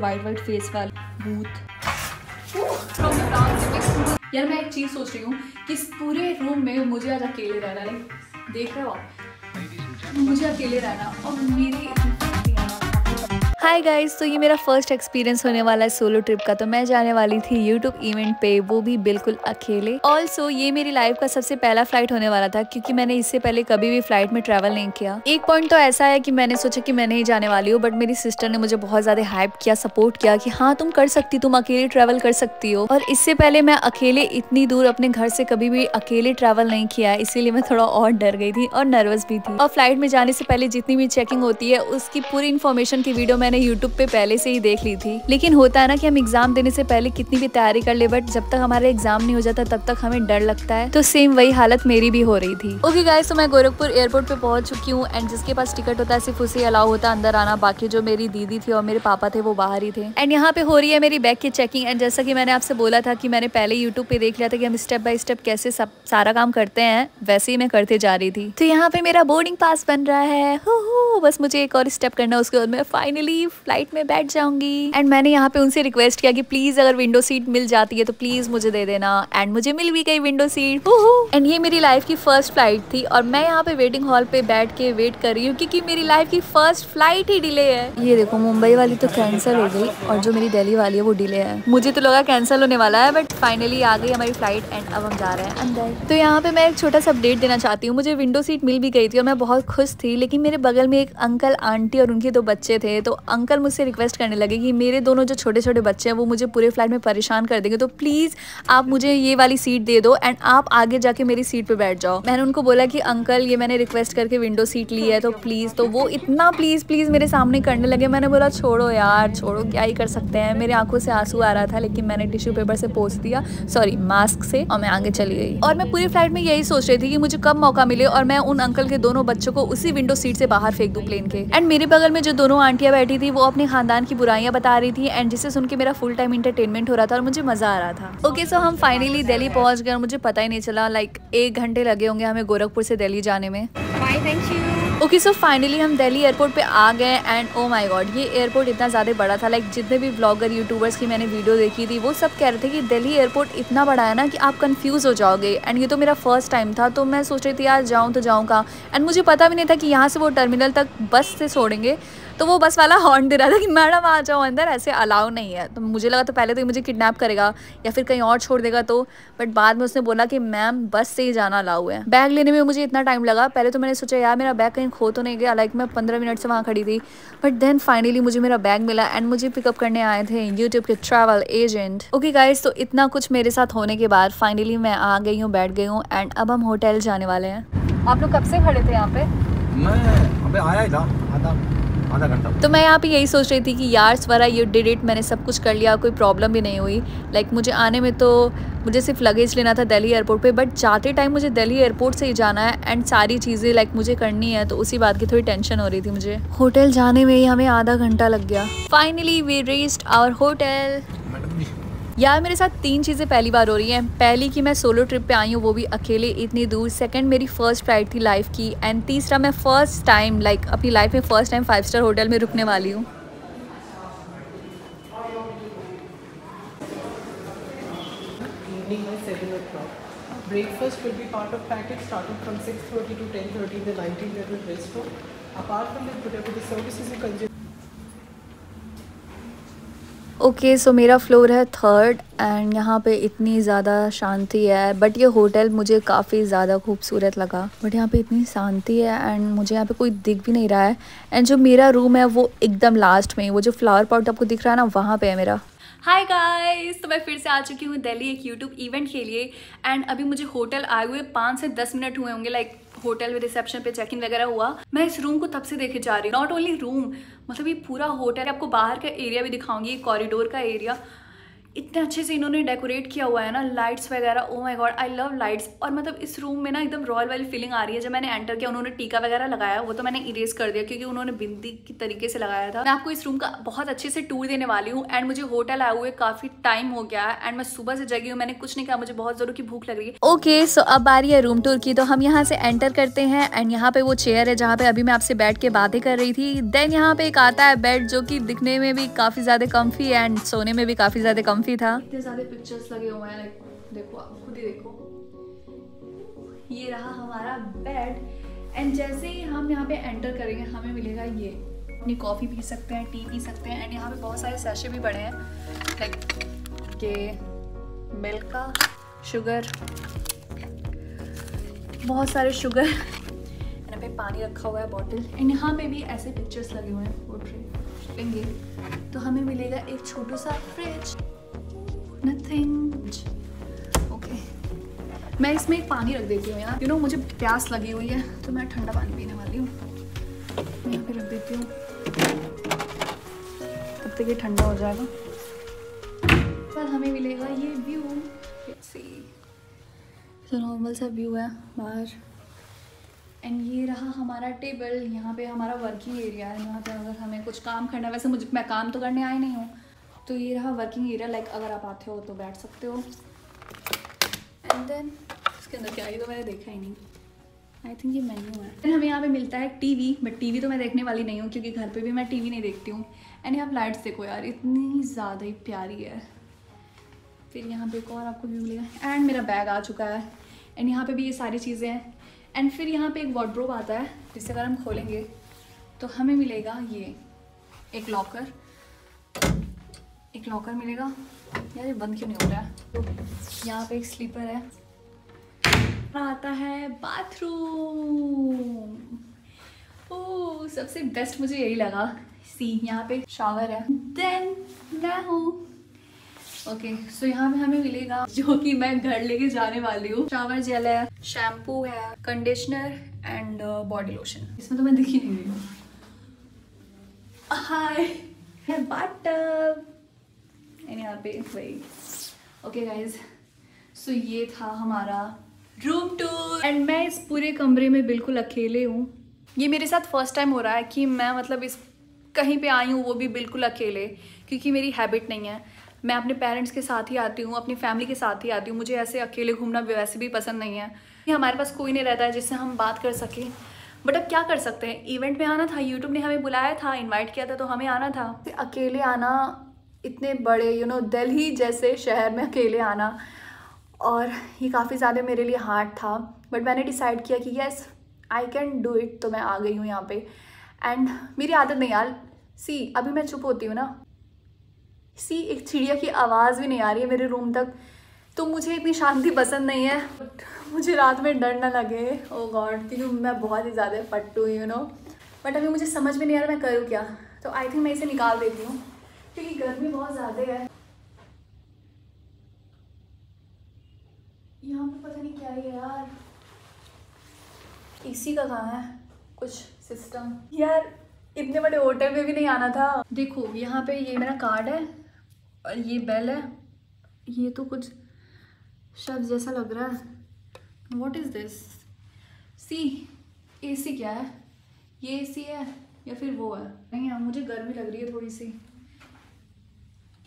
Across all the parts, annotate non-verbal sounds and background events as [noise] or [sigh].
White white face वाले भूत। यार मैं एक चीज़ सोच रही हूँ कि इस पूरे रूम में मुझे आज अकेले रहना लाइक देख रहे हो आप? मुझे अकेले रहना और मेरी हाय गाइस तो ये मेरा फ़र्स्ट एक्सपीरियंस होने वाला है सोलो ट्रिप का तो मैं जाने वाली थी यूट्यूब इवेंट पे, वो भी बिल्कुल अकेले। ऑल्सो ये मेरी लाइफ का सबसे पहला फ़्लाइट होने वाला था, क्योंकि मैंने इससे पहले कभी भी फ़्लाइट में ट्रैवल नहीं किया। एक पॉइंट तो ऐसा है कि मैंने सोचा कि मैं नहीं जाने वाली हूँ बट मेरी सिस्टर ने मुझे बहुत ज़्यादा हाइप किया सपोर्ट किया कि हाँ तुम कर सकती, तुम अकेले ट्रैवल कर सकती हो। और इससे पहले मैं अकेले इतनी दूर अपने घर से कभी भी अकेले ट्रैवल नहीं किया इसीलिए मैं थोड़ा और डर गई थी और नर्वस भी थी। और फ़्लाइट में जाने से पहले जितनी भी चेकिंग होती है, उसकी पूरी इन्फॉर्मेशन की वीडियो मैंने यूट्यूब पे पहले से ही देख ली थी। लेकिन होता है ना कि हम एग्ज़ाम देने से पहले कितनी भी तैयारी कर ले बट जब तक हमारा एग्ज़ाम नहीं हो जाता तब तक हमें डर लगता है। तो सेम वही हालत मेरी भी हो रही थी। ओके गाइस तो मैं गोरखपुर एयरपोर्ट पे पहुँच चुकी हूँ एंड जिसके पास टिकट होता है सिर्फ़ उसे अलाउ होता है अंदर आना। बाकी जो मेरी दीदी थी और मेरे पापा थे वो बाहर ही थे। एंड यहाँ पे हो रही है मेरी बैग की चेकिंग एंड जैसा की मैंने आपसे बोला था कि मैंने पहले यूट्यूब पे देख लिया था कि हम स्टेप बाय स्टेप कैसे सब सारा काम करते हैं वैसे ही मैं करते जा रही थी। तो यहाँ पे मेरा बोर्डिंग पास बन रहा हो। बस मुझे एक और स्टेप करना उसके बाद मैं फाइनली फ़्लाइट में बैठ जाऊँगी। एंड मैंने यहाँ पे उनसे रिक्वेस्ट किया कि प्लीज़ अगर विंडो सीट मिल जाती है तो प्लीज़ मुझे दे देना। एंड मुझे मिल भी गई विंडो सीट एंड ये मेरी लाइफ की फ़र्स्ट फ़्लाइट थी और मैं यहाँ पे वेटिंग हॉल पे बैठ के वेट कर रही हूँ क्योंकि मेरी लाइफ की फ़र्स्ट फ़्लाइट ही डिले है। ये देखो, मुंबई वाली तो कैंसिल हो गई और जो मेरी दिल्ली वाली है वो डिले है। मुझे तो लगा कैंसिल होने वाला है बट फाइनली आ गई हमारी फ़्लाइट एंड अब हम जा रहे हैं अंदर। तो यहाँ पे मैं एक छोटा सा अपडेट देना चाहती हूँ। मुझे विंडो सीट मिल भी गई थी और मैं बहुत खुश थी, लेकिन मेरे बगल में एक अंकल आंटी और उनके दो बच्चे थे तो अंकल मुझसे रिक्वेस्ट करने लगे कि मेरे दोनों जो छोटे छोटे बच्चे हैं, वो मुझे पूरे फ़्लाइट में परेशान कर देंगे। तो प्लीज़ आप मुझे ये वाली सीट दे दो एंड आप आगे जाके मेरी सीट पे बैठ जाओ। मैंने उनको बोला कि, अंकल, ये मैंने रिक्वेस्ट करके विंडो सीट ली है तो प्लीज़ तो वो इतना प्लीज़ प्लीज़ मेरे सामने करने लगे। मैंने बोला, छोड़ो यार, छोड़ो, क्या ही कर सकते हैं? मेरे आँखों से आँसू आ रहा था, लेकिन मैंने टिश्यू पेपर से पोस्ट दिया सॉरी मास्क से, और मैं आगे चली गई। और मैं पूरी फ़्लाइट में यही सोच रही थी कि मुझे कब मौका मिले और मैं उन अंकल के दोनों बच्चों को उसी विंडो सीट से बाहर फेंक दूँ प्लेन के। एंड मेरे बगल में जो दोनों आंटियाँ बैठी थी वो अपने खानदान की बुराइयाँ बता रही थी एंड जिसे सुन के मेरा फुल टाइम इंटरटेनमेंट हो रहा था और मुझे मज़ा आ रहा था। ओके सो हम फाइनली दिल्ली पहुँच गए और मुझे पता ही नहीं चला लाइक एक घंटे लगे होंगे हमें गोरखपुर से दिल्ली जाने में। ओके सो फाइनली हम दिल्ली एयरपोर्ट पे आ गए एंड ओ माय गॉड ये एयरपोर्ट इतना ज़्यादा बड़ा था लाइक like, जितने भी ब्लॉगर यूट्यूबर्स की मैंने वीडियो देखी थी वो सब कह रहे थे कि दिल्ली एयरपोर्ट इतना बड़ा है ना कि आप कंफ्यूज हो जाओगे। एंड ये तो मेरा फ़र्स्ट टाइम था तो मैं सोच रही थी यार जाऊँ तो जाऊँ का एंड मुझे पता भी नहीं था कि यहाँ से वो टर्मिनल तक बस से छोड़ेंगे तो वो बस वाला हॉर्न दे रहा था कि, मैडम, आ जाओ अंदर, ऐसे अलाउ नहीं है। तो मुझे लगा तो पहले तो मुझे किडनैप करेगा या फिर कहीं और छोड़ देगा तो बट बाद में उसने बोला कि, मैम, बस से ही जाना अलाउ है। बैग लेने में मुझे इतना टाइम लगा। पहले तो मैंने सोचा, यार, मेरा बैग कहीं खो तो नहीं गया। लाइक मैं पंद्रह मिनट से वहाँ खड़ी थी। बट देन फाइनली मुझे मेरा बैग मिला एंड मुझे पिकअप करने आए थे यूट्यूब के ट्रैवल एजेंट ओके गाइज़ तो इतना कुछ मेरे साथ होने के बाद फाइनली मैं आ गई हूँ, बैठ गई हूँ एंड अब हम होटल जाने वाले हैं। आप लोग कब से खड़े थे यहाँ पे? मैं अबे आया ही था आधा आधा घंटा तो मैं यहाँ पे यही सोच रही थी कि यार स्वरा यू डिड इट मैंने सब कुछ कर लिया कोई प्रॉब्लम भी नहीं हुई। लाइक like, मुझे आने में तो मुझे सिर्फ़ लगेज लेना था दिल्ली एयरपोर्ट पे बट जाते टाइम मुझे दिल्ली एयरपोर्ट से ही जाना है एंड सारी चीज़ें लाइक like, मुझे करनी है तो उसी बात की थोड़ी टेंशन हो रही थी मुझे। होटल जाने में ही हमें आधा घंटा लग गया। Finally we reached our hotel यार मेरे साथ तीन चीज़ें पहली बार हो रही हैं पहली कि मैं सोलो ट्रिप पे आई हूँ वो भी अकेले इतनी दूर सेकंड मेरी फ़र्स्ट फ़्लाइट थी लाइफ की एंड तीसरा मैं फ़र्स्ट टाइम लाइक अपनी लाइफ में first time five star hotel में रुकने वाली हूँ Breakfast will be part of package starting from 6.30 to 10.30 in the 19 level restaurant. Apart from that, whatever the services you. Okay so मेरा floor है third and यहाँ पे इतनी ज़्यादा शांति है बट ये होटल मुझे काफ़ी ज़्यादा खूबसूरत लगा। बट यहाँ पे इतनी शांति है एंड मुझे यहाँ पे कोई दिख भी नहीं रहा है। एंड जो मेरा रूम है वो एकदम लास्ट में वो जो फ्लावर पॉट आपको दिख रहा है ना, वहाँ पे है मेरा। हाय गाइस तो मैं फिर से आ चुकी हूँ दिल्ली एक यूट्यूब इवेंट के लिए। एंड अभी मुझे होटल आए हुए पाँच से दस मिनट हुए होंगे लाइक होटल में रिसेप्शन पे चेक इन वगैरह हुआ, मैं इस रूम को तब से देखे जा रही हूँ। नॉट ओनली रूम मतलब ये पूरा होटल आपको बाहर का एरिया भी दिखाऊँगी कॉरिडोर का एरिया इतने अच्छे से इन्होंने डेकोरेट किया हुआ है ना लाइट्स वगैरह ओ my god I love lights और मतलब इस रूम में ना एकदम रॉयल वाली फीलिंग आ रही है, जब मैंने एंटर किया, उन्होंने टीका वगैरह लगाया, वो तो मैंने इरेज कर दिया, क्योंकि उन्होंने बिंदी की तरीके से लगाया था। मैं आपको इस रूम का बहुत अच्छे से टूर देने वाली हूँ एंड मुझे होटल आए हुए काफ़ी टाइम हो गया है एंड मैं सुबह से जगी हूँ, मैंने कुछ नहीं कहा, मुझे बहुत ज़रूर की भूख लग रही है। ओके सो अब आ रही है रूम टूर की तो हम यहाँ से एंटर करते हैं एंड यहाँ पे वो चेयर है जहाँ पे अभी मैं आपसे बैठ के बातें कर रही थी। देन यहाँ पे एक आता है बेड जो की दिखने में भी काफ़ी ज़्यादा कम्फी एंड सोने में भी काफ़ी ज़्यादा कम्फी था। इतने ज़्यादा पिक्चर्स लगे हुए हैं देखो, आप खुद ही देखो। ये रहा हमारा बेड एंड जैसे ही हम यहाँ पे एंटर करेंगे, हमें मिलेगा ये। अपनी कॉफ़ी पी सकते हैं टी पी सकते हैं एंड यहाँ पे बहुत सारे सैशे भी पड़े हैं। लाइक के मिल्क का शुगर बहुत सारे शुगर यहाँ पे पानी रखा हुआ है बॉटल एंड यहाँ पे भी ऐसे पिक्चर्स लगे हुए हैं पोर्ट्रेट लेंगे। तो हमें मिलेगा एक छोटा सा फ्रिज नथिंग ओके मैं इसमें एक पानी रख देती हूँ यार। यू नो मुझे प्यास लगी हुई है तो मैं ठंडा पानी पीने वाली हूँ। मैं यहाँ पे रख देती हूँ। तब तक ये ठंडा हो जाएगा। पर हमें मिलेगा ये व्यू तो नॉर्मल सा व्यू है, बाहर। एंड ये रहा हमारा टेबल यहाँ पे हमारा वर्किंग एरिया है। यहाँ पे अगर हमें कुछ काम करना है, वैसे मुझे, मैं काम तो करने आई नहीं हूँ। तो ये रहा वर्किंग एरिया लाइक अगर आप आते हो तो बैठ सकते हो। एंड देन इसके अंदर क्या है? तो मैंने देखा ही नहीं। आई थिंक ये मेन्यू है। देन हमें यहाँ पे मिलता है टीवी बट टीवी तो मैं देखने वाली नहीं हूँ, क्योंकि घर पे भी मैं टीवी नहीं देखती हूँ। एंड यहाँ लाइट्स देखो यार, इतनी ज़्यादा ही प्यारी है। फिर यहाँ पे एक और आपको व्यू मिलेगा। एंड मेरा बैग आ चुका है। एंड यहाँ पे भी ये सारी चीज़ें हैं। एंड फिर यहाँ पे एक वार्ड्रोब आता है, जिसे अगर हम खोलेंगे तो हमें मिलेगा ये, एक लॉकर एक लॉकर मिलेगा। यार ये बंद क्यों नहीं हो रहा है? यहाँ पे एक स्लीपर है। आता है बाथरूम ओ सबसे बेस्ट मुझे यही लगा। सी यहाँ पे शावर है। देन मैं हूँ। ओके सो यहाँ पे हमें मिलेगा, जो कि मैं घर लेके जाने वाली हूँ। शावर जेल है शैम्पू है कंडीशनर एंड बॉडी लोशन इसमें तो मैं दिख ही नहीं रही हूँ। हाय एंड यहाँ पे वही ओके गाइज़ सो ये था हमारा रूम टूर एंड मैं इस पूरे कमरे में बिल्कुल अकेले हूँ। ये मेरे साथ फ़र्स्ट टाइम हो रहा है कि मैं मतलब इस कहीं पे आई हूँ वो भी बिल्कुल अकेले क्योंकि मेरी हैबिट नहीं है। मैं अपने पेरेंट्स के साथ ही आती हूँ अपनी फैमिली के साथ ही आती हूँ। मुझे ऐसे अकेले घूमना वैसे भी पसंद नहीं है। हमारे पास कोई नहीं रहता है जिससे हम बात कर सकें। बट अब क्या कर सकते हैं? इवेंट में आना था यूट्यूब ने हमें बुलाया था इनवाइट किया था तो हमें आना था। अकेले आना इतने बड़े यू नो दिल्ली जैसे शहर में अकेले आना। और ये काफ़ी ज़्यादा मेरे लिए हार्ड था। बट मैंने डिसाइड किया कि yes I can do it तो मैं आ गई हूँ यहाँ पे। एंड मेरी आदत नहीं यार। सी अभी मैं चुप होती हूँ ना। सी एक चिड़िया की आवाज़ भी नहीं आ रही है मेरे रूम तक। तो मुझे इतनी शांति पसंद नहीं है। मुझे रात में डर ना लगे। ओ oh गॉड क्योंकि मैं बहुत ही ज़्यादा पट्टू यू नो बट अभी मुझे समझ में नहीं आ रहा मैं करूँ क्या। तो आई थिंक मैं इसे निकाल देती हूँ। क्योंकि गर्मी बहुत ज़्यादा है। यहाँ पे पता नहीं क्या है यार। एसी का कहाँ है कुछ सिस्टम यार इतने बड़े होटल में भी नहीं आना था। देखो यहाँ पे ये मेरा कार्ड है और ये बेल है। ये तो कुछ शब्द जैसा लग रहा है। What is this C AC क्या है? ये एसी है या फिर वो है? नहीं यार मुझे गर्मी लग रही है थोड़ी सी।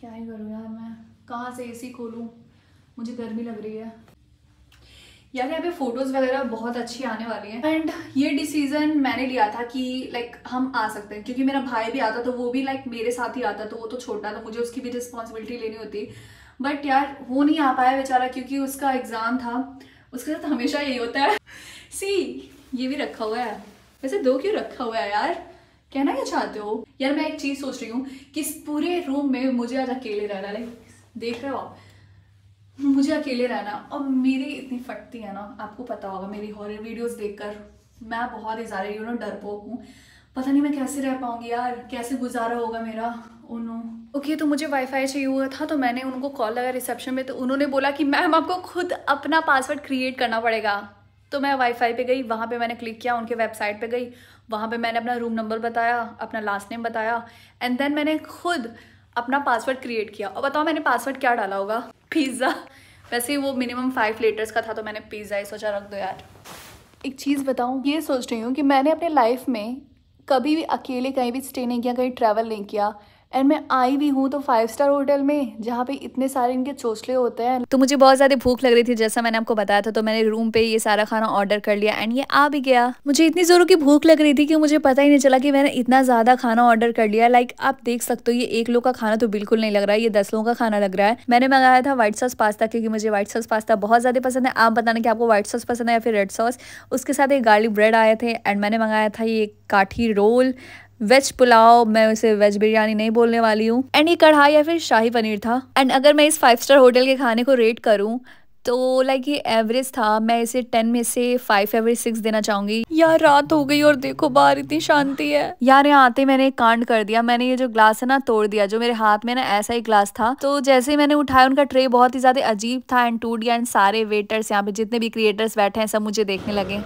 क्या ही करूँ यार मैं? कहाँ से एसी खोलूँ? मुझे गर्मी लग रही है। यार यहाँ पे फ़ोटोज़ वगैरह बहुत अच्छी आने वाली हैं। एंड ये डिसीज़न मैंने लिया था कि लाइक हम आ सकते हैं। क्योंकि मेरा भाई भी आता तो वो भी लाइक मेरे साथ ही आता तो वो तो छोटा था मुझे उसकी भी रिस्पॉन्सिबिलिटी लेनी होती। बट यार, वो नहीं आ पाया बेचारा क्योंकि उसका एग्ज़ाम था। उसके साथ हमेशा यही होता है। सी ये भी रखा हुआ है। वैसे दो क्यों रखा हुआ है यार? कहना क्या चाहते हो? यार मैं एक चीज़ सोच रही हूँ कि इस पूरे रूम में मुझे आज अकेले रहना लाइक देख रहे हो आप? मुझे अकेले रहना और मेरी इतनी फटती है ना आपको पता होगा मेरी हॉरर वीडियोस देखकर मैं बहुत ही ज़्यादा यू नो डरपोक हूँ। पता नहीं मैं कैसे रह पाऊँगी यार कैसे गुजारा होगा मेरा? उनो ओके okay, तो मुझे वाईफाई चाहिए हुआ था तो मैंने उनको कॉल लगा रिसेप्शन में तो उन्होंने बोला कि मैम आपको खुद अपना पासवर्ड क्रिएट करना पड़ेगा। तो मैं वाईफाई पे गई, वहाँ पे मैंने क्लिक किया, उनके वेबसाइट पे गई, वहाँ पे मैंने अपना रूम नंबर बताया, अपना लास्ट नेम बताया एंड देन मैंने खुद अपना पासवर्ड क्रिएट किया। और बताओ मैंने पासवर्ड क्या डाला होगा? पिज़्ज़ा वैसे वो मिनिमम फाइव लीटर्स का था तो मैंने पिज़्ज़ा ही सोचा रख दो यार। एक चीज़ बताऊँ, ये सोच रही हूँ कि मैंने अपने लाइफ में कभी भी अकेले कहीं भी स्टे नहीं किया, कहीं ट्रैवल नहीं किया। एंड मैं आई भी हूँ तो फाइव स्टार होटल में, जहाँ पे इतने सारे इनके चोचले होते हैं। तो मुझे बहुत ज़्यादा भूख लग रही थी, जैसा मैंने आपको बताया था तो मैंने रूम पे ये सारा खाना ऑर्डर कर लिया एंड ये आ भी गया। मुझे इतनी ज़ोरों की भूख लग रही थी कि मुझे पता ही नहीं चला कि मैंने इतना ज़्यादा खाना ऑर्डर कर लिया। लाइक आप देख सकते हो, ये एक लोग का खाना तो बिल्कुल नहीं लग रहा है, ये दस लोगों का खाना लग रहा है। मैंने मंगाया था व्हाइट सॉस पास्ता क्योंकि मुझे व्हाइट सॉस पास्ता बहुत ज़्यादा पसंद है। आप बताना कि आपको व्हाइट सॉस पसंद है या फिर रेड सॉस उसके साथ एक गार्लिक ब्रेड आए थे एंड मैंने मंगाया था ये काठी रोल। वेज पुलाव मैं उसे वेज बिरयानी नहीं बोलने वाली हूँ। एंड ये कढ़ाई या फिर शाही पनीर था। एंड अगर मैं इस फाइव स्टार होटल के खाने को रेट करूँ तो लाइक ये एवरेज था। मैं इसे टेन में से फाइव एवरेज सिक्स देना चाहूँगी। यार रात हो गई और देखो बाहर इतनी शांति है। यार यहाँ आते मैंने कांड कर दिया। मैंने ये जो ग्लास है ना तोड़ दिया। जो मेरे हाथ में ना ऐसा ही ग्लास था। तो जैसे ही मैंने उठाया उनका ट्रे बहुत ही ज़्यादा अजीब था एंड टूट गया। एंड सारे वेटर्स यहाँ पे जितने भी क्रिएटर्स बैठे हैं सब मुझे देखने लगे।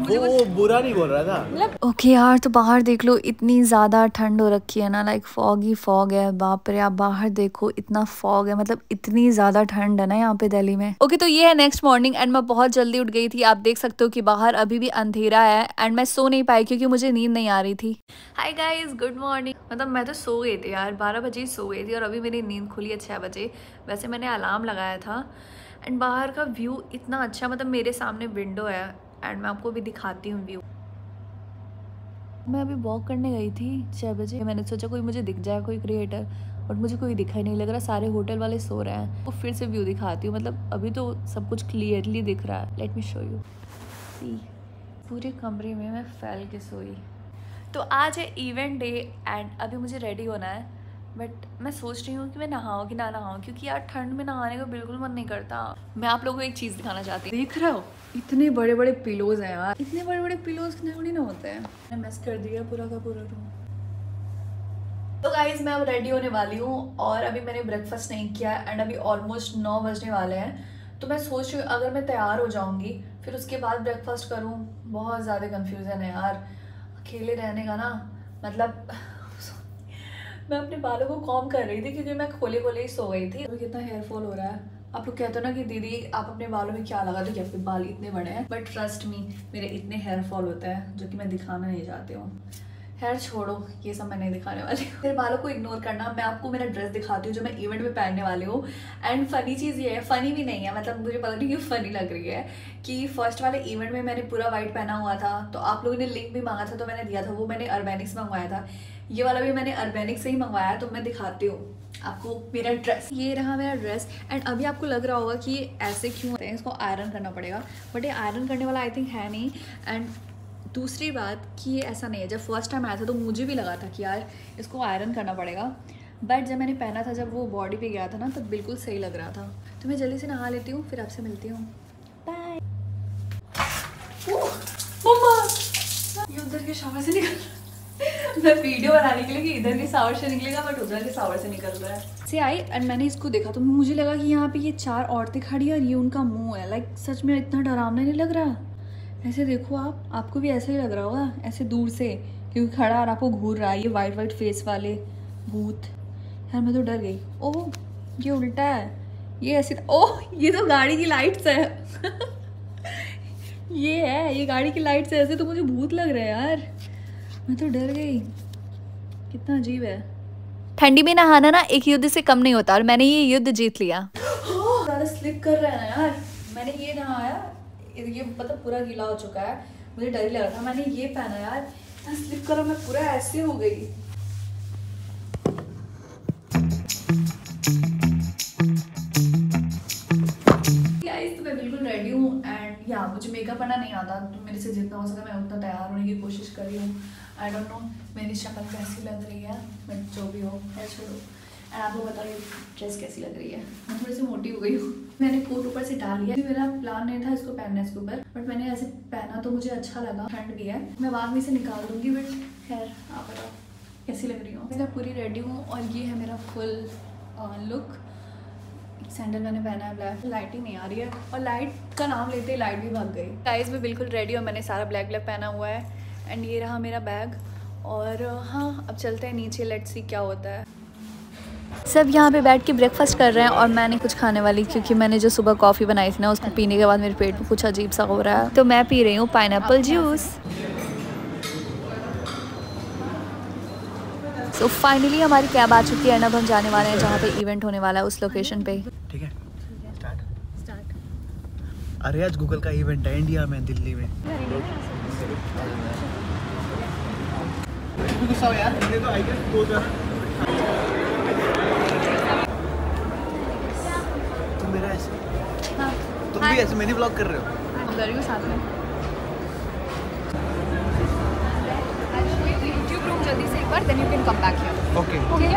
वो बुरा नहीं बोल रहा था। मतलब ओके यार तो बाहर देख लो इतनी ज़्यादा ठंड हो रखी है ना लाइक फॉग ही फॉग है बाप रे आप बाहर देखो इतना फॉग है मतलब इतनी ज़्यादा ठंड है ना यहाँ पे दिल्ली में। ओके तो ये है नेक्स्ट मॉर्निंग एंड मैं बहुत जल्दी उठ गई थी। आप देख सकते हो कि बाहर अभी भी अंधेरा है एंड मैं सो नहीं पाई क्योंकि मुझे नींद नहीं आ रही थी। हाई गाइज़ गुड मॉर्निंग मतलब मैं तो सो गई थी यार बारह बजे ही सो गई थी और अभी मेरी नींद खुली है छः बजे। वैसे मैंने अलार्म लगाया था एंड बाहर का व्यू इतना अच्छा मतलब मेरे सामने विंडो है। एंड मैं आपको भी दिखाती हूँ व्यू मैं अभी वॉक करने गई थी छः बजे। मैंने सोचा कोई मुझे दिख जाए, कोई क्रिएटर और मुझे कोई दिखाई नहीं लग रहा। सारे होटल वाले सो रहे हैं। वो फिर से व्यू दिखाती हूँ। मतलब अभी तो सब कुछ क्लियरली दिख रहा है। Let me show you see पूरे कमरे में मैं फैल के सोई। तो आज है इवेंट डे एंड अभी मुझे रेडी होना है। बट मैं सोच रही हूँ कि मैं नहाऊँ कि ना नहाऊँ, क्योंकि यार ठंड में नहाने का बिल्कुल मन नहीं करता। मैं आप लोगों को एक चीज़ दिखाना चाहती हूँ। देख रहे हो? इतने बड़े बड़े पिलोज हैं यार। इतने बड़े बड़े पिलोज थोड़ी ना होते हैं। मिस कर दिया पूरा का पूरा रूम तो गाइज़ मैं अब रेडी होने वाली हूँ, और अभी मैंने ब्रेकफास्ट नहीं किया एंड अभी ऑलमोस्ट नौ बजने वाले हैं। तो मैं सोच रही हूँ, अगर मैं तैयार हो जाऊँगी, फिर उसके बाद ब्रेकफास्ट करूँ। बहुत ज़्यादा कन्फ्यूज़न है यार। अकेले रहने का ना मतलब मैं अपने बालों को कॉम कर रही थी क्योंकि मैं खोले खोले ही सो गई थी। अभी कितना हेयर फॉल हो रहा है। आप लोग कहते हो ना कि दीदी, आप अपने बालों में क्या लगा दो कि आपके बाल इतने बड़े हैं? बट ट्रस्ट मी मेरे इतने हेयर फॉल होते हैं जो कि मैं दिखाना नहीं चाहती हूँ। हेयर छोड़ो, ये सब मैं नहीं दिखाने वाली हूँ। मेरे बालों को इग्नोर करना, मैं आपको मेरा ड्रेस दिखाती हूँ जो मैं इवेंट में पहनने वाली हूँ। एंड फनी चीज़ ये है फनी भी नहीं है मतलब मुझे पता नहीं क्यों फनी लग रही है कि फ़र्स्ट वाले इवेंट में मैंने पूरा वाइट पहना हुआ था तो आप लोगों ने लिंक भी मांगा था तो मैंने दिया था, वो मैंने अर्बेनिक्स मंगवाया था। ये वाला भी मैंने अर्बेनिक से ही मंगवाया तो मैं दिखाती हूँ आपको मेरा ड्रेस ये रहा मेरा ड्रेस एंड अभी आपको लग रहा होगा कि ऐसे क्यों इसको आयरन करना पड़ेगा बट ये आयरन करने वाला आई थिंक है नहीं। एंड दूसरी बात कि ये ऐसा नहीं है। जब फ़र्स्ट टाइम आया था तो मुझे भी लगा था कि यार, इसको आयरन करना पड़ेगा। बट जब मैंने पहना था, जब वो बॉडी पे गया था ना तब बिल्कुल सही लग रहा था। तो मैं जल्दी से नहा लेती हूँ, फिर आपसे मिलती हूँ। बाय उधर के शावर से निकल मैं वीडियो बनाने के लिए कि इधर के सावर से निकलेगा बट उधर के सावर से निकल रहा है। आई एंड मैंने इसको देखा तो मुझे लगा कि यहाँ पे ये चार औरतें खड़ी है और ये उनका मुँह है। लाइक सच में इतना डरावना नहीं लग रहा? ऐसे देखो आप आपको भी ऐसा ही लग रहा होगा ऐसे दूर से क्योंकि खड़ा और आपको घूर रहा है ये वाइट वाइट फेस वाले भूत। यार मैं तो डर गई। ओह ये उल्टा है। ये ऐसे ओह ये तो गाड़ी की लाइट्स है। [laughs] ये है ये गाड़ी की लाइट्स है। ऐसे तो मुझे भूत लग रहा है यार। मैं तो डर गई। कितना अजीब है। ठंडी में नहाना ना एक युद्ध से कम नहीं होता और मैंने ये युद्ध जीत लिया। [gasps] ज़्यादा स्लिप कर रहा है ना यार। मैंने ये नहाया ये मतलब पूरा गीला हो चुका है। मुझे डर लग रहा था। मैंने ये पहना यार। स्लिप करा, मैं पूरा ऐसे हो गई। रेडी हूँ या मुझे मेकअप करना नहीं आता। तो मेरे से जितना हो सका मैं उतना तैयार होने की कोशिश कर रही हूँ। आई डोंट नो मेरी शक्ल कैसी लग रही है? बट जो भी हो है छोड़ो। आपको बताइए ड्रेस कैसी लग रही है? मैं थोड़ी सी मोटी हो गई हूँ। मैंने कोट ऊपर से डाल लिया। मेरा प्लान नहीं था इसको पहनने इसके ऊपर बट मैंने ऐसे पहना तो मुझे अच्छा लगा। ठंड भी है। मैं बाद में इसे निकाल दूँगी बट खैर, आप बताओ, कैसी लग रही हूँ? मैं पूरी रेडी हूँ और ये है मेरा फुल लुक सैंडल मैंने पहना है ब्लैक लाइटिंग नहीं आ रही है। और लाइट का नाम लेते ही लाइट भी भाग गई। टाइज भी बिल्कुल रेडी और मैंने सारा ब्लैक ब्लैक पहना हुआ है। एंड ये रहा मेरा बैग और हाँ अब चलते हैं नीचे। लेट्स सी क्या होता है। सब यहाँ पे बैठ के ब्रेकफास्ट कर रहे हैं और मैंने कुछ खाने वाली क्योंकि मैंने जो सुबह कॉफ़ी बनाई थी ना उसको पीने के बाद मेरे पेट में कुछ अजीब सा हो रहा है। तो मैं पी रही हूँ पाइन जूस सो फाइनली हमारी कैब आ चुकी है अब हम जाने वाले हैं जहाँ पे इवेंट होने वाला है उस लोकेशन पे। ठीक है? स्टार्ट स्टार्ट अरे आज गूगल का इवेंट है इंडिया में दिल्ली में। तो यार तो आई गेस दो तुम मेरा ऐसे हाँ तुम भी ऐसे मैंने ब्लॉग कर रहे हो कर रही हूँ साथ में जल्दी से एक बार then you can come back here okay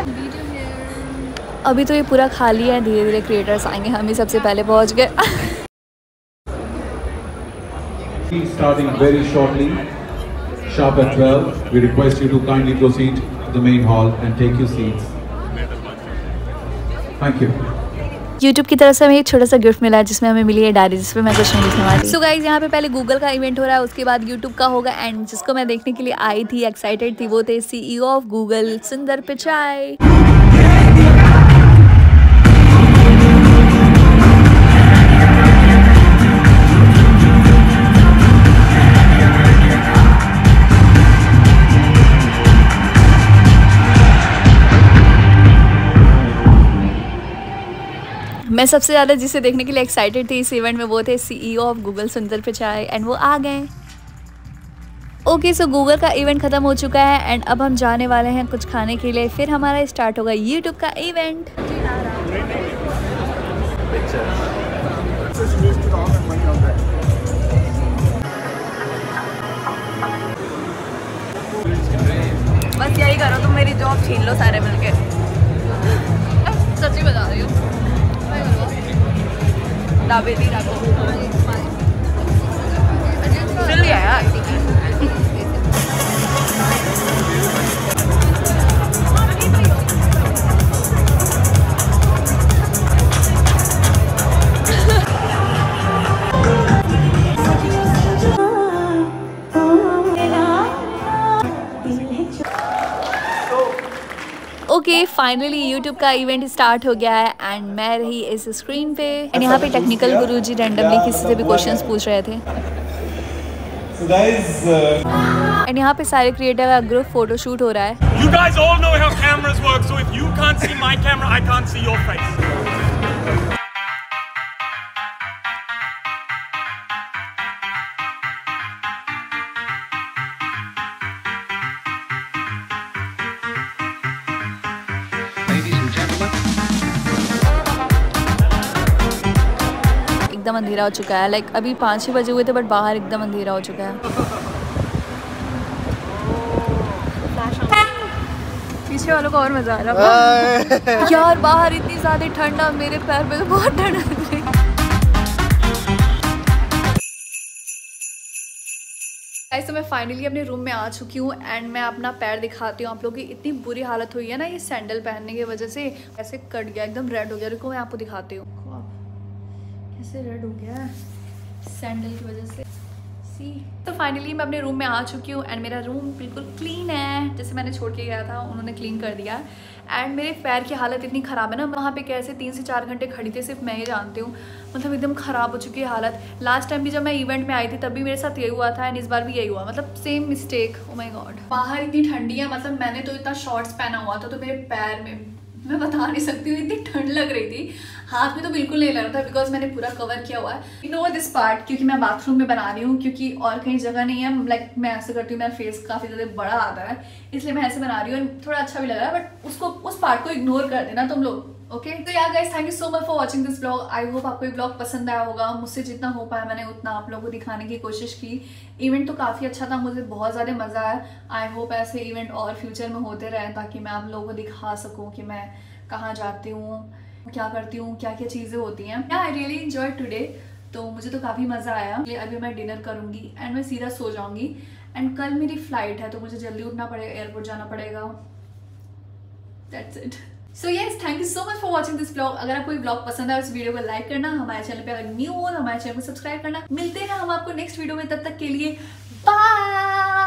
अभी तो ये पूरा खाली है धीरे धीरे क्रिएटर्स आएँगे हम ही सबसे पहले पहुँच गए starting very shortly sharp at 12 we request you to kindly proceed to the main hall and take your seats thank you YouTube की तरफ़ से हमें एक छोटा सा गिफ्ट मिला है, जिसमें हमें मिली है डायरी जिसमें मैं कुछ नहीं सो गाइज़ यहाँ पे पहले गूगल का इवेंट हो रहा है, उसके बाद यूट्यूब का होगा एंड जिसको मैं देखने के लिए आई थी एक्साइटेड थी, वो थे सीईओ ऑफ़ गूगल सुंदर पिचाई मैं सबसे ज़्यादा जिसे देखने के लिए एक्साइटेड थी इस इवेंट में वो थे सीईओ ऑफ़ गूगल सुंदर पिचाई एंड वो आ गए। ओके सो गूगल का इवेंट ख़त्म हो चुका है एंड अब हम जाने वाले हैं कुछ खाने के लिए। फिर हमारा स्टार्ट होगा यूट्यूब का इवेंट बस यही करो, तुम मेरी जॉब छीन लो सारे मिलके। [laughs] सच्ची बता रही हूँ दावेदी राघव फाइनली यूट्यूब का इवेंट स्टार्ट हो गया है एंड मैं रही इस स्क्रीन पे। एंड यहाँ पे टेक्निकल गुरु जी रेंडमली किसी से भी क्वेश्चन पूछ रहे थे। एंड यहाँ पे सारे क्रिएटर का ग्रुप फ़ोटो शूट हो रहा है। अंधेरा हो चुका है। लाइक अभी पाँच ही बजे हुए थे बट बाहर एकदम अंधेरा हो चुका है। पीछे वालों को और मज़ा आ रहा है यार बाहर इतनी ज़्यादा ठंडा मेरे पैर पे तो बहुत ठंड लग रही तो मैं फाइनली अपने रूम में आ चुकी हूँ एंड मैं अपना पैर दिखाती हूँ आप लोगों की। इतनी बुरी हालत हुई है ना ये सैंडल पहनने की वजह से। ऐसे कट गया एकदम रेड हो गया। रुको मैं आपको दिखाती हूँ। कैसे रेड हो गया। सैंडल की वजह से। सी तो फाइनली मैं अपने रूम में आ चुकी हूँ एंड मेरा रूम बिल्कुल क्लीन है। जैसे मैंने छोड़ के गया था उन्होंने क्लीन कर दिया। एंड मेरे पैर की हालत इतनी ख़राब है ना वहाँ पे कैसे तीन से चार घंटे खड़ी थी सिर्फ़ मैं ही जानती हूँ। मतलब एकदम ख़राब हो चुकी है हालत। लास्ट टाइम भी जब मैं इवेंट में आई थी तब भी मेरे साथ यही हुआ था एंड इस बार भी यही हुआ। मतलब same mistake oh my god बाहर इतनी ठंडी है मतलब मैंने तो इतना शॉर्ट्स पहना हुआ था तो मेरे पैर में मैं बता नहीं सकती हूँ इतनी ठंड लग रही थी। हाथ में तो बिल्कुल नहीं लग रहा था बिकॉज़ मैंने पूरा कवर किया हुआ है। नो दिस पार्ट क्योंकि मैं बाथरूम में बना रही हूँ क्योंकि और कहीं जगह नहीं है लाइक like, मैं ऐसे करती हूँ मेरा फेस काफ़ी ज़्यादा बड़ा आता है इसलिए मैं ऐसे बना रही हूँ थोड़ा अच्छा भी लग रहा है बट उसको उस पार्ट को इग्नोर कर देना तुम लोग। ओके तो यार guys thank you so much for watching this blog I hope आपको ये ब्लॉग पसंद आया होगा। मुझसे जितना हो पाया, मैंने उतना आप लोगों को दिखाने की कोशिश की। इवेंट तो काफ़ी अच्छा था, मुझे बहुत ज़्यादा मज़ा आया। आई होप ऐसे इवेंट और फ्यूचर में होते रहे ताकि मैं आप लोगों को दिखा सकूँ कि मैं कहाँ जाती हूँ, क्या करती हूँ क्या क्या चीज़ें होती हैं। या आई रियली इन्जॉय टुडे तो मुझे तो काफ़ी मज़ा आया। अभी मैं डिनर करूँगी एंड मैं सीधा सो जाऊँगी। एंड कल मेरी फ़्लाइट है तो मुझे जल्दी उठना पड़ेगा एयरपोर्ट जाना पड़ेगा। That's it so yes thank you so much for watching this blog अगर आपको ब्लॉग पसंद है उस वीडियो को लाइक करना, हमारे चैनल पे अगर न्यू हो तो हमारे चैनल को सब्सक्राइब करना। मिलते हैं हम आपको नेक्स्ट वीडियो में, तब तक के लिए बाय